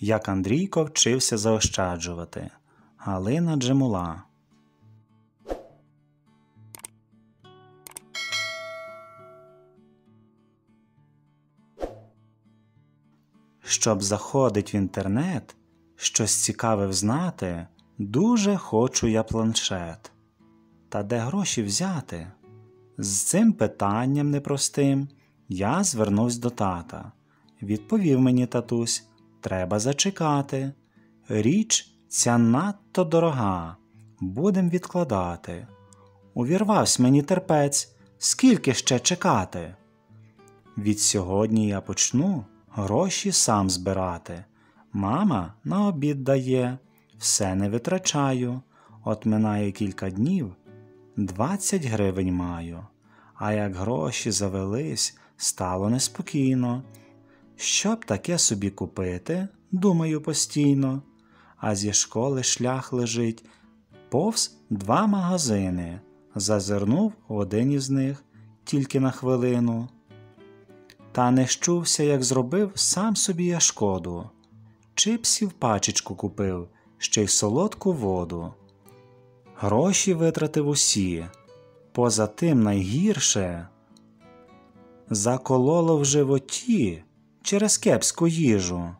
як Андрійко вчився заощаджувати. Галина Джемула. Щоб заходить в інтернет, щось цікаве взнати, дуже хочу я планшет. Та де гроші взяти? З цим питанням непростим я звернувся до тата. Відповів мені татусь, треба зачекати. Річ ця надто дорога, будем відкладати. Увірвався мені терпець, скільки ще чекати. Від сьогодні я почну гроші сам збирати. Мама на обід дає, все не витрачаю. От минає кілька днів, двадцять гривень маю. А як гроші завелись, стало неспокійно. Щоб таке собі купити, думаю постійно, а зі школи шлях лежить повз два магазини. Зазирнув в один із них тільки на хвилину. Та не щувся, як зробив сам собі я шкоду. Чипсів пачечку купив, ще й солодку воду. Гроші витратив усі, поза тим найгірше. Закололо в животі через кепську їжу.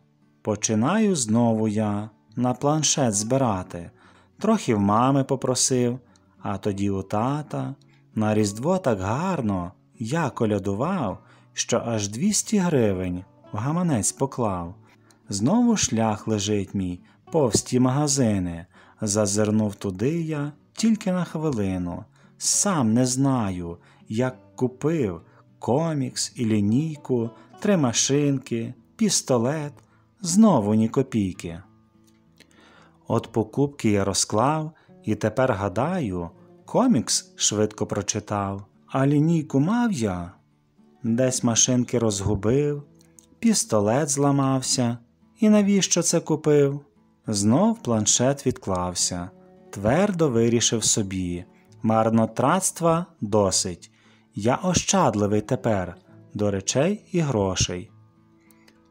Починаю знову я на планшет збирати. Трохи в мами попросив, а тоді у тата. На Різдво так гарно я колядував, що аж 200 гривень в гаманець поклав. Знову шлях лежить мій повз ті магазини. Зазирнув туди я тільки на хвилину. Сам не знаю, як купив комікс і лінійку, три машинки, пістолет, знову ні копійки. От покупки я розклав і тепер гадаю, комікс швидко прочитав, а лінійку мав я. Десь машинки розгубив, пістолет зламався, і навіщо це купив? Знов планшет відклався, твердо вирішив собі. Марнотратства досить. Я ощадливий тепер до речей і грошей.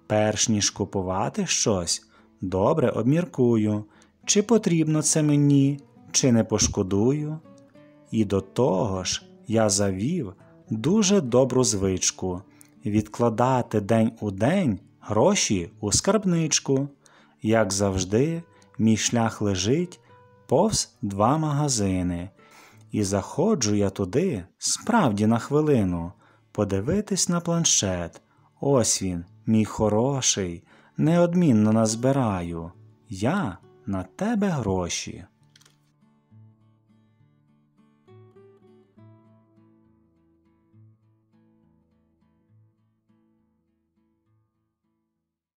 Перш ніж купувати щось, добре обміркую, чи потрібно це мені, чи не пошкодую. І до того ж я завів дуже добру звичку відкладати день у день гроші у скарбничку. Як завжди, мій шлях лежить повз два магазини, і заходжу я туди справді на хвилину, подивитись на планшет. Ось він, мій хороший, неодмінно назбираю. Я на тебе гроші.